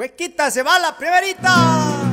Cuequita se va la primerita.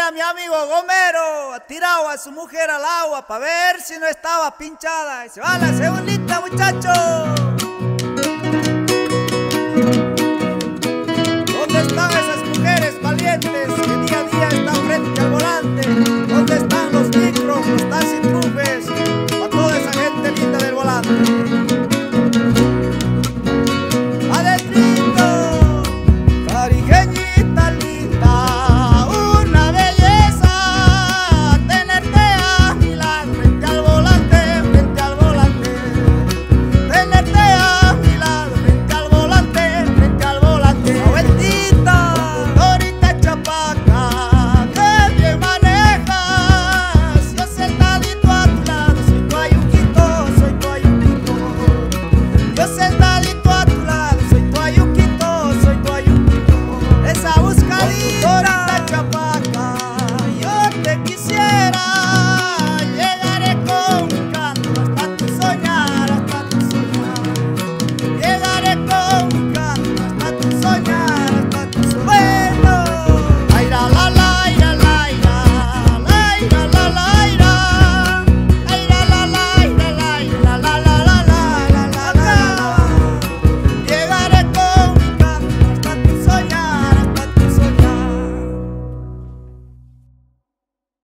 a mi amigo Gomero, tirado a su mujer al agua para ver si no estaba pinchada. Y se va la segundita, muchachos. Você tá